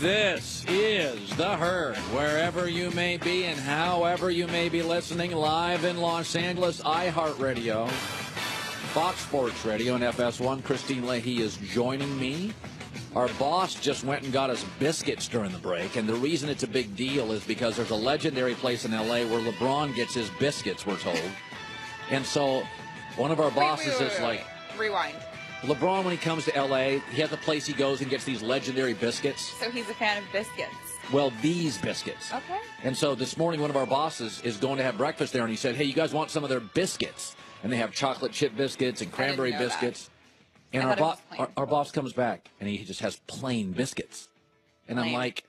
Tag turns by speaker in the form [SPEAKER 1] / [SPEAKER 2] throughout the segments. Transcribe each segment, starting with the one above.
[SPEAKER 1] This is The Herd, wherever you may be and however you may be listening, live in Los Angeles, iHeartRadio, Fox Sports Radio, and FS1. Kristine Leahy is joining me. Our boss just went and got us biscuits during the break, and the reason it's a big deal is because there's a legendary place in LA where LeBron gets his biscuits, we're told. And so one of our bosses
[SPEAKER 2] wait, wait,
[SPEAKER 1] is
[SPEAKER 2] wait,
[SPEAKER 1] like,
[SPEAKER 2] wait. rewind.
[SPEAKER 1] LeBron, when he comes to LA, he has a place he goes and gets these legendary biscuits.
[SPEAKER 2] So he's a fan of biscuits.
[SPEAKER 1] Well, these biscuits.
[SPEAKER 2] Okay.
[SPEAKER 1] And so this morning, one of our bosses is going to have breakfast there, and he said, "Hey, you guys want some of their biscuits?" And they have chocolate chip biscuits and cranberry
[SPEAKER 2] know that.
[SPEAKER 1] biscuits. And our, bo- our, our boss comes back, and he just has plain biscuits. And I'm like,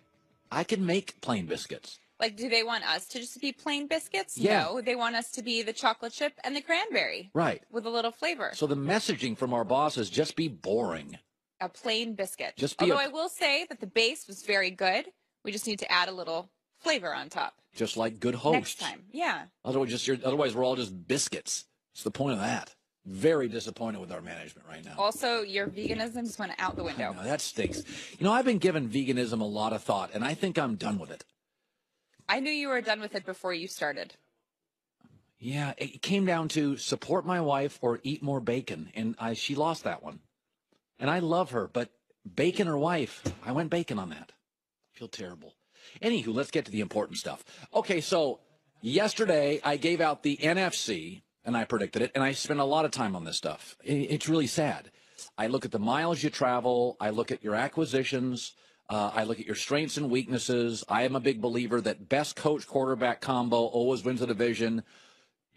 [SPEAKER 1] I can make plain biscuits.
[SPEAKER 2] Like, do they want us to just be plain biscuits?
[SPEAKER 1] Yeah.
[SPEAKER 2] No, they want us to be the chocolate chip and the cranberry
[SPEAKER 1] Right.
[SPEAKER 2] with a little flavor.
[SPEAKER 1] So the messaging from our boss is just be boring.
[SPEAKER 2] a plain biscuit.
[SPEAKER 1] Just be
[SPEAKER 2] Although
[SPEAKER 1] a-
[SPEAKER 2] I will say that the base was very good. We just need to add a little flavor on top
[SPEAKER 1] Just like good hosts.
[SPEAKER 2] next time. Yeah.
[SPEAKER 1] Otherwise, just otherwise we're all just biscuits. What's the point of that? Very disappointed with our management right now.
[SPEAKER 2] Also, your veganism just went out the window.
[SPEAKER 1] No, that stinks. You know, I've been giving veganism a lot of thought, and I think I'm done with it.
[SPEAKER 2] I knew you were done with it before you started.
[SPEAKER 1] Yeah, it came down to support my wife or eat more bacon, and I she lost that one. And I love her, but bacon or wife, I went bacon on that. I feel terrible. Anywho, let's get to the important stuff. Okay, so yesterday I gave out the NFC, and I predicted it, and I spent a lot of time on this stuff. It's really sad. I look at the miles you travel, I look at your acquisitions, uh, I look at your strengths and weaknesses. I am a big believer that best coach quarterback combo always wins the division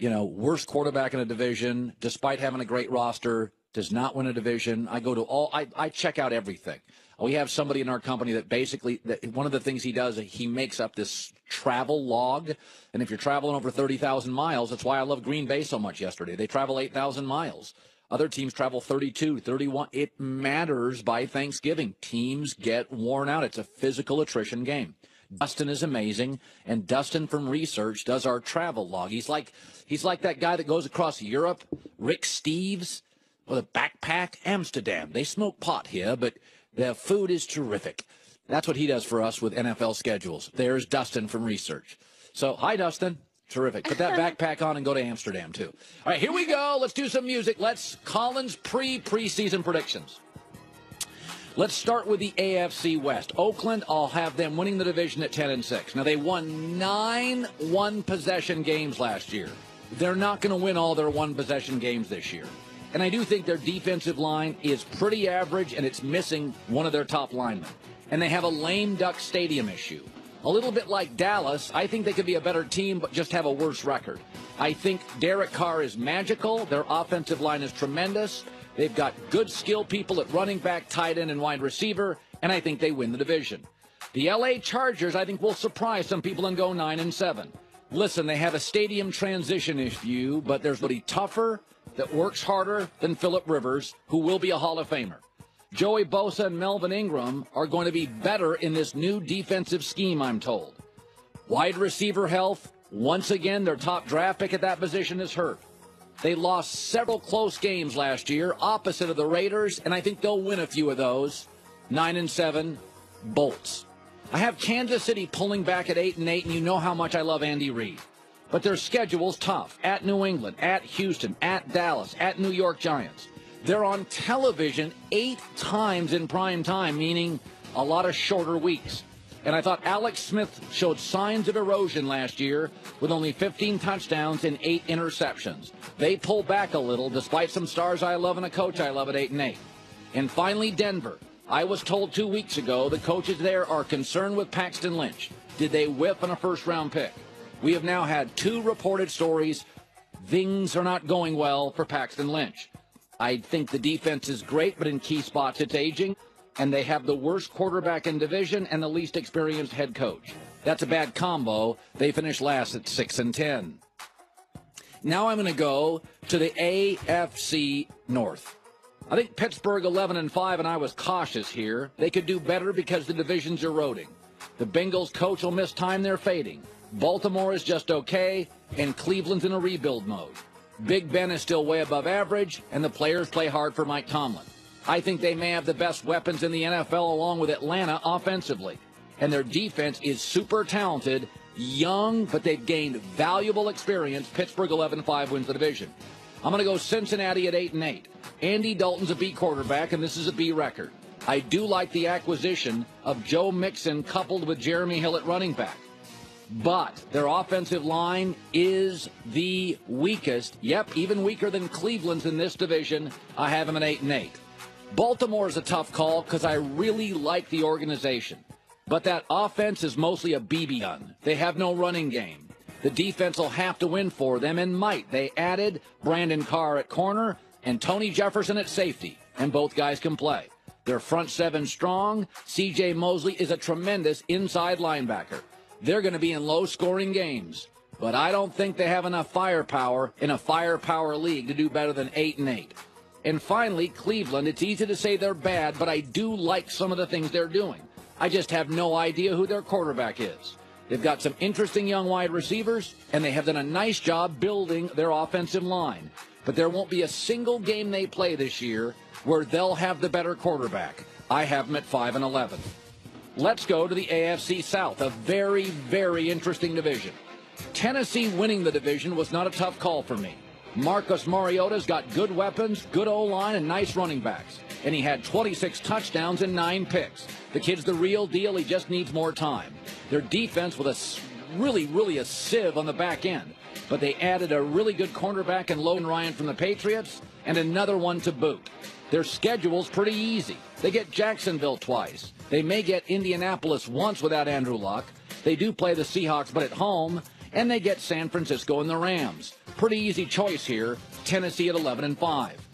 [SPEAKER 1] you know, worst quarterback in a division, despite having a great roster, does not win a division. I go to all, I, I check out everything. We have somebody in our company that basically, that one of the things he does, he makes up this travel log. And if you're traveling over 30,000 miles, that's why I love Green Bay so much yesterday. They travel 8,000 miles. Other teams travel 32, 31. It matters by Thanksgiving. Teams get worn out. It's a physical attrition game. Dustin is amazing, and Dustin from research does our travel log. He's like he's like that guy that goes across Europe, Rick Steves, with a backpack, Amsterdam. They smoke pot here, but their food is terrific. That's what he does for us with NFL schedules. There's Dustin from research. So hi Dustin. Terrific. Put that backpack on and go to Amsterdam too. All right, here we go. Let's do some music. Let's Colin's pre preseason predictions. Let's start with the AFC West. Oakland, I'll have them winning the division at 10 and 6. Now they won 9 one possession games last year. They're not going to win all their one possession games this year. And I do think their defensive line is pretty average and it's missing one of their top linemen. And they have a lame duck stadium issue. A little bit like Dallas, I think they could be a better team but just have a worse record. I think Derek Carr is magical. Their offensive line is tremendous. They've got good skill people at running back, tight end, and wide receiver, and I think they win the division. The LA Chargers, I think, will surprise some people and go 9 and 7. Listen, they have a stadium transition issue, but there's somebody tougher that works harder than Philip Rivers, who will be a Hall of Famer. Joey Bosa and Melvin Ingram are going to be better in this new defensive scheme, I'm told. Wide receiver health, once again, their top draft pick at that position is hurt. They lost several close games last year, opposite of the Raiders, and I think they'll win a few of those. Nine and seven, Bolts. I have Kansas City pulling back at eight and eight, and you know how much I love Andy Reid. But their schedule's tough. At New England, at Houston, at Dallas, at New York Giants. They're on television eight times in prime time, meaning a lot of shorter weeks. And I thought Alex Smith showed signs of erosion last year with only 15 touchdowns and eight interceptions. They pull back a little, despite some stars I love and a coach I love at eight and eight. And finally, Denver. I was told two weeks ago the coaches there are concerned with Paxton Lynch. Did they whip on a first round pick? We have now had two reported stories. Things are not going well for Paxton Lynch. I think the defense is great, but in key spots it's aging, and they have the worst quarterback in division and the least experienced head coach. That's a bad combo. They finished last at six and ten. Now I'm going to go to the AFC North. I think Pittsburgh 11 and 5, and I was cautious here. They could do better because the division's eroding. The Bengals coach will miss time, they're fading. Baltimore is just okay, and Cleveland's in a rebuild mode. Big Ben is still way above average, and the players play hard for Mike Tomlin. I think they may have the best weapons in the NFL along with Atlanta offensively. And their defense is super talented, young, but they've gained valuable experience. Pittsburgh 11-5 wins the division. I'm going to go Cincinnati at 8 and 8. Andy Dalton's a B quarterback, and this is a B record. I do like the acquisition of Joe Mixon coupled with Jeremy Hill at running back. But their offensive line is the weakest. Yep, even weaker than Cleveland's in this division. I have them at 8 and 8. Baltimore is a tough call because I really like the organization. But that offense is mostly a BB gun. They have no running game. The defense will have to win for them and might. They added Brandon Carr at corner and Tony Jefferson at safety, and both guys can play. Their front seven strong. CJ Mosley is a tremendous inside linebacker. They're going to be in low scoring games, but I don't think they have enough firepower in a firepower league to do better than 8 and 8. And finally, Cleveland. It's easy to say they're bad, but I do like some of the things they're doing. I just have no idea who their quarterback is. They've got some interesting young wide receivers, and they have done a nice job building their offensive line. But there won't be a single game they play this year where they'll have the better quarterback. I have them at 5 and 11. Let's go to the AFC South, a very, very interesting division. Tennessee winning the division was not a tough call for me. Marcus Mariota's got good weapons, good O-line, and nice running backs. And he had 26 touchdowns and nine picks. The kid's the real deal. He just needs more time. Their defense with a really, really a sieve on the back end. But they added a really good cornerback in Logan Ryan from the Patriots and another one to boot. Their schedule's pretty easy. They get Jacksonville twice. They may get Indianapolis once without Andrew Luck. They do play the Seahawks, but at home. And they get San Francisco and the Rams. Pretty easy choice here. Tennessee at 11 and 5.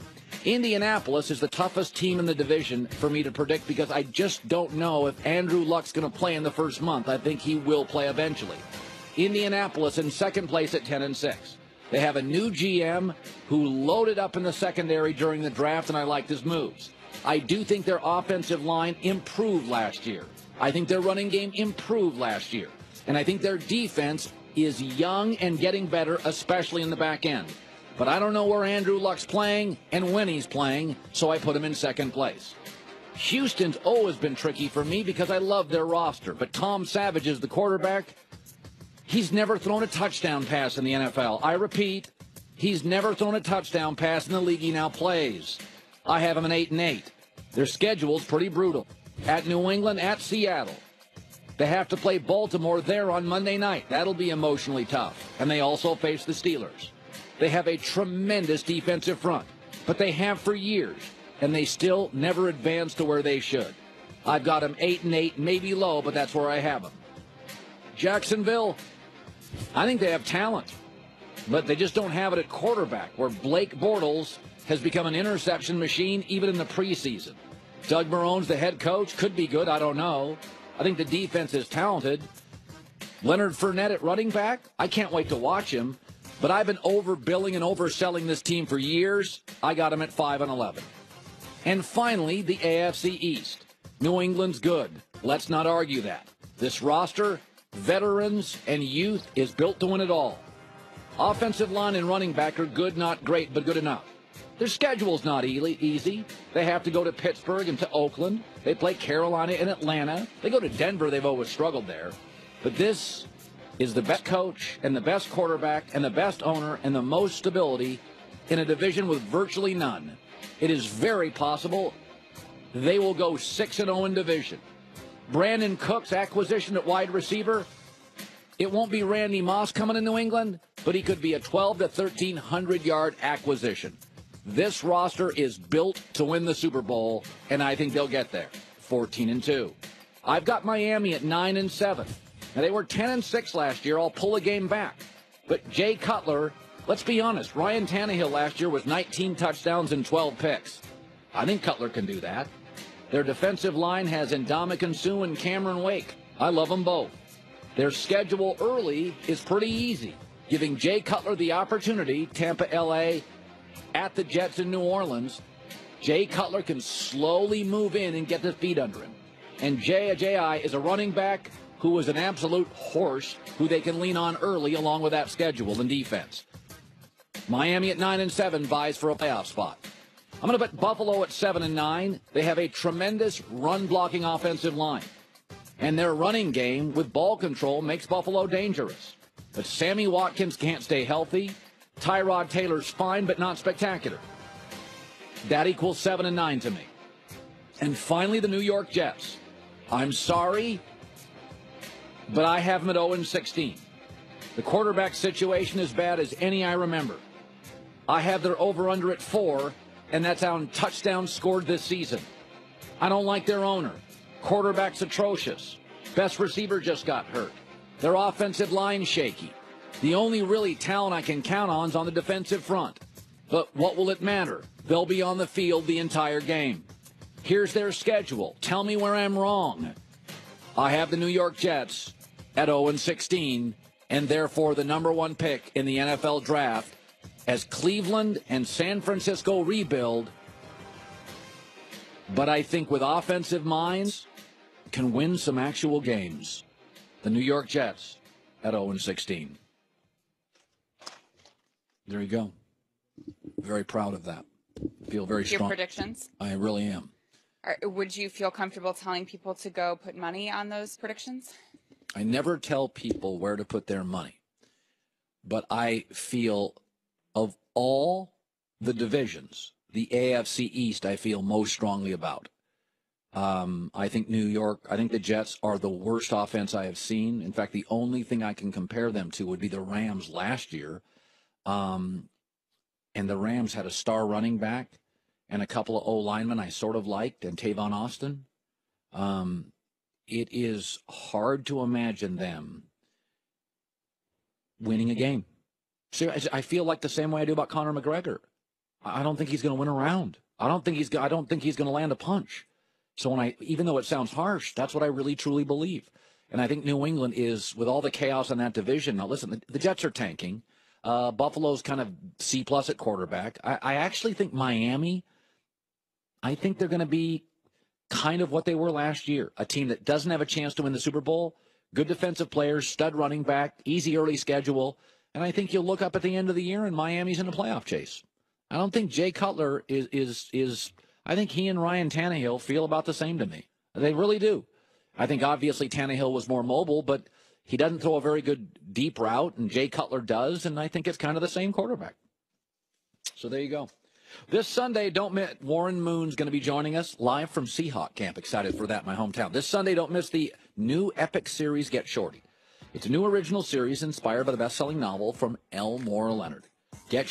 [SPEAKER 1] Indianapolis is the toughest team in the division for me to predict because I just don't know if Andrew Luck's going to play in the first month. I think he will play eventually. Indianapolis in second place at 10 and 6. They have a new GM who loaded up in the secondary during the draft, and I liked his moves. I do think their offensive line improved last year. I think their running game improved last year. And I think their defense is young and getting better, especially in the back end. But I don't know where Andrew Luck's playing and when he's playing, so I put him in second place. Houston's always been tricky for me because I love their roster, but Tom Savage is the quarterback. He's never thrown a touchdown pass in the NFL. I repeat, he's never thrown a touchdown pass in the league he now plays. I have him an 8 and 8. Their schedule's pretty brutal. At New England, at Seattle. They have to play Baltimore there on Monday night. That'll be emotionally tough. And they also face the Steelers. They have a tremendous defensive front, but they have for years, and they still never advance to where they should. I've got them 8 and 8, maybe low, but that's where I have them. Jacksonville, I think they have talent, but they just don't have it at quarterback, where Blake Bortles has become an interception machine even in the preseason. Doug Marrone's the head coach, could be good, I don't know. I think the defense is talented. Leonard Fournette at running back, I can't wait to watch him, but I've been overbilling and overselling this team for years. I got him at 5 and 11. And finally, the AFC East. New England's good. Let's not argue that. This roster veterans, and youth is built to win it all. Offensive line and running back are good, not great, but good enough. Their schedule's not easy. They have to go to Pittsburgh and to Oakland. They play Carolina and Atlanta. They go to Denver. They've always struggled there. But this is the best coach and the best quarterback and the best owner and the most stability in a division with virtually none. It is very possible they will go 6 0 in division. Brandin Cooks acquisition at wide receiver. It won't be Randy Moss coming to New England, but he could be a 12 to 1300 yard acquisition. This roster is built to win the Super Bowl, and I think they'll get there. 14 and 2. I've got Miami at 9 and 7. Now they were 10 and 6 last year. I'll pull a game back. But Jay Cutler, let's be honest, Ryan Tannehill last year was 19 touchdowns and 12 picks. I think Cutler can do that. Their defensive line has Ndamukong Suh and Cameron Wake. I love them both. Their schedule early is pretty easy, giving Jay Cutler the opportunity, Tampa, L.A., at the Jets in New Orleans. Jay Cutler can slowly move in and get the feet under him. And Jay Ajayi is a running back who is an absolute horse who they can lean on early along with that schedule and defense. Miami at 9 and 7 buys for a playoff spot. I'm going to bet Buffalo at 7 and 9. They have a tremendous run blocking offensive line. And their running game with ball control makes Buffalo dangerous. But Sammy Watkins can't stay healthy. Tyrod Taylor's fine, but not spectacular. That equals 7 and 9 to me. And finally, the New York Jets. I'm sorry, but I have them at 0 and 16. The quarterback situation is bad as any I remember. I have their over under at four, and that's on touchdowns scored this season. I don't like their owner. Quarterback's atrocious. Best receiver just got hurt. Their offensive line shaky. The only really talent I can count on is on the defensive front. But what will it matter? They'll be on the field the entire game. Here's their schedule. Tell me where I'm wrong. I have the New York Jets at 0 and 16, and therefore the number one pick in the NFL draft as Cleveland and San Francisco rebuild. But I think with offensive minds, can win some actual games. The New York Jets at 0 and 16. There you go. Very proud of that. Feel very
[SPEAKER 2] Your
[SPEAKER 1] strong.
[SPEAKER 2] predictions.
[SPEAKER 1] I really am.
[SPEAKER 2] Are, would you feel comfortable telling people to go put money on those predictions?
[SPEAKER 1] I never tell people where to put their money, but I feel of all the divisions, the AFC East, I feel most strongly about. Um, I think New York, I think the Jets are the worst offense I have seen. In fact, the only thing I can compare them to would be the Rams last year. Um, and the Rams had a star running back and a couple of O linemen I sort of liked, and Tavon Austin. Um, it is hard to imagine them winning a game. I feel like the same way I do about Conor McGregor. I don't think he's going to win a round. I don't think he's. I don't think he's going to land a punch. So when I, even though it sounds harsh, that's what I really truly believe. And I think New England is, with all the chaos in that division. Now, listen, the, the Jets are tanking. Uh, Buffalo's kind of C plus at quarterback. I, I actually think Miami. I think they're going to be kind of what they were last year. A team that doesn't have a chance to win the Super Bowl. Good defensive players, stud running back, easy early schedule. And I think you'll look up at the end of the year and Miami's in a playoff chase. I don't think Jay Cutler is is is I think he and Ryan Tannehill feel about the same to me. They really do. I think obviously Tannehill was more mobile, but he doesn't throw a very good deep route, and Jay Cutler does, and I think it's kind of the same quarterback. So there you go. This Sunday, don't miss Warren Moon's going to be joining us live from Seahawk Camp. Excited for that, my hometown. This Sunday, don't miss the new epic series Get Shorty. It's a new original series inspired by the best-selling novel from Elmore Leonard. Get